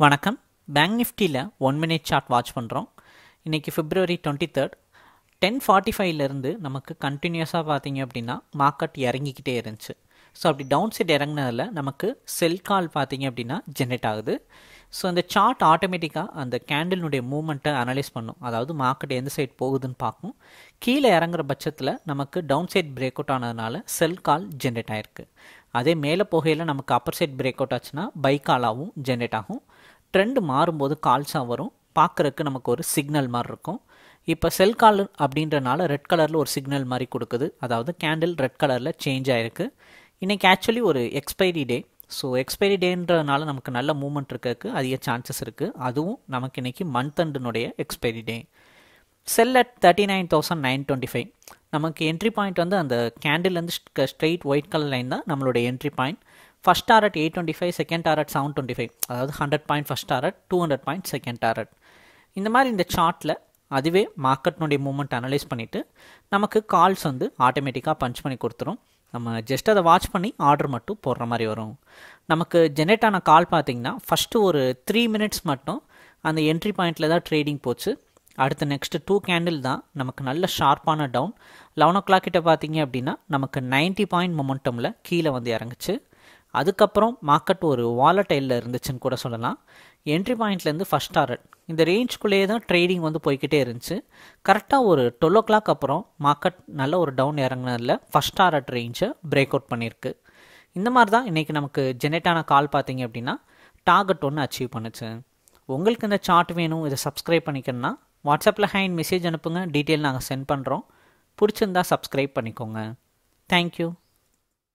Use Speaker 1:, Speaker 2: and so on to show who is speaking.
Speaker 1: வணக்கம். பேங்க் நிஃப்டியில் one minute chart watch பண்ணுறோம் இன்றைக்கி February twenty third ten forty ஃபைவ்லேருந்து நமக்கு கண்டினியூஸாக பார்த்தீங்க அப்படின்னா மார்க்கெட் இறங்கிக்கிட்டே இருந்துச்சு. ஸோ அப்படி டவுன் சைட் இறங்கினதில் நமக்கு செல் கால் பார்த்தீங்க அப்படின்னா ஜென்ரேட் ஆகுது. ஸோ அந்த சார்ட் ஆட்டோமேட்டிக்காக அந்த கேண்டிலுடைய மூமெண்ட்டை அனலைஸ் பண்ணும். அதாவது மார்க்கெட் எந்த சைட் போகுதுன்னு பார்க்கும். கீழே இறங்குற பட்சத்தில் நமக்கு டவுன் சைட் பிரேக் அவுட் ஆனதுனால செல் கால் ஜென்ரேட் ஆயிருக்கு. அதே மேலே போகையில் நமக்கு அப்பர் சைட் பிரேக் அவுட் ஆச்சுன்னா பை காலாகவும் ஜென்ரேட் ஆகும். ட்ரெண்ட் மாறும்போது கால்ஸாக வரும். பார்க்குறக்கு நமக்கு ஒரு சிக்னல் மாதிரி இருக்கும். இப்போ செல் கால் அப்படின்றனால ரெட் கலரில் ஒரு சிக்னல் மாதிரி கொடுக்குது. அதாவது கேண்டில் ரெட் கலரில் சேஞ்ச் ஆகிருக்கு இன்றைக்கி ஆக்சுவலி ஒரு எக்ஸ்பைரி டே ஸோ எக்ஸ்பைரி டேன்றதுனால நமக்கு நல்ல மூமெண்ட் இருக்கிறதுக்கு அதிக சான்சஸ் இருக்குது அதுவும் நமக்கு இன்றைக்கி month அண்டுனுடைய expiry day sell at thirty nine thousand nine twenty five நமக்கு என்ட்ரி பாயிண்ட் வந்து அந்த கேண்டில்லேருந்து ஸ்ட்ரெயிட் ஒயிட் கலர் லைன் தான் நம்மளுடைய entry point first target eight twenty five second target seven twenty five அதாவது hundred point first target two hundred point second target இந்த மாதிரி இந்த சார்ட்டில் அதுவே மார்க்கெட்னுடைய மூமெண்ட் அனலைஸ் பண்ணிவிட்டு நமக்கு கால்ஸ் வந்து ஆட்டோமேட்டிக்காக பஞ்ச் பண்ணி கொடுத்துரும். நம்ம ஜஸ்ட் அதை வாட்ச் பண்ணி ஆர்டர் மட்டும் போடுற மாதிரி வரும். நமக்கு ஜெனரேட் ஆன கால் பார்த்தீங்கன்னா ஃபஸ்ட்டு ஒரு த்ரீ மினிட்ஸ் மட்டும் அந்த என்ட்ரி பாயிண்டில் தான் ட்ரேடிங் போச்சு. அடுத்து நெக்ஸ்ட்டு டூ கேண்டில் தான் நமக்கு நல்ல ஷார்ப்பான டவுன் லெவன் ஓ கிளாக் கிட்ட பார்த்தீங்க அப்படின்னா நமக்கு நைன்ட்டி பாயிண்ட் மொமெண்டமில் கீழே வந்து இறங்குச்சு. அதுக்கப்புறம் மார்க்கெட் ஒரு வாலட்டைலில் இருந்துச்சுன்னு கூட சொல்லலாம். என்ட்ரி பாயிண்ட்லேருந்து ஃபஸ்ட் டாரட் இந்த ரேஞ்சுக்குள்ளேயே தான் ட்ரேடிங் வந்து போய்கிட்டே இருந்துச்சு. கரெக்டாக ஒரு டுவெல் ஓ கிளாக் அப்புறம் மார்க்கெட் நல்ல ஒரு டவுன் இறங்கினதில் ஃபஸ்ட் டாரட் ரேஞ்சை பிரேக் அவுட் பண்ணியிருக்கு இந்த மாதிரி தான் இன்றைக்கி நமக்கு ஜெனரேட்டான கால் பார்த்தீங்க அப்படின்னா டார்கெட் ஒன்று அச்சீவ் பண்ணுச்சு. உங்களுக்கு இந்த சார்ட் வேணும் இதை சப்ஸ்கிரைப் பண்ணிக்கணும்னா வாட்ஸ்அப்பில் ஹேண்ட் மெசேஜ் அனுப்புங்க. டீட்டெயில் நாங்கள் சென்ட் பண்ணுறோம் பிடிச்சிருந்தா சப்ஸ்கிரைப் பண்ணிக்கோங்க. தேங்க்யூ